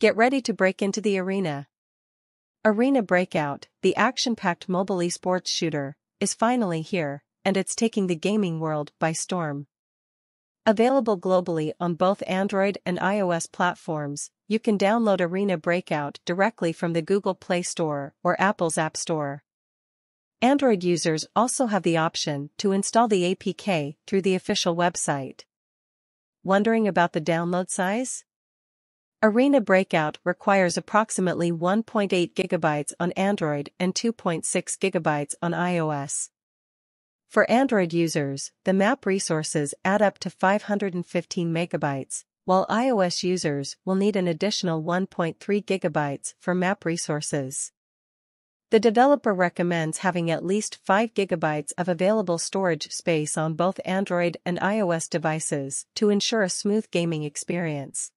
Get ready to break into the arena. Arena Breakout, the action-packed mobile esports shooter, is finally here, and it's taking the gaming world by storm. Available globally on both Android and iOS platforms, you can download Arena Breakout directly from the Google Play Store or Apple's App Store. Android users also have the option to install the APK through the official website. Wondering about the download size? Arena Breakout requires approximately 1.8 GB on Android and 2.6 GB on iOS. For Android users, the map resources add up to 515 megabytes, while iOS users will need an additional 1.3 gigabytes for map resources. The developer recommends having at least 5 gigabytes of available storage space on both Android and iOS devices to ensure a smooth gaming experience.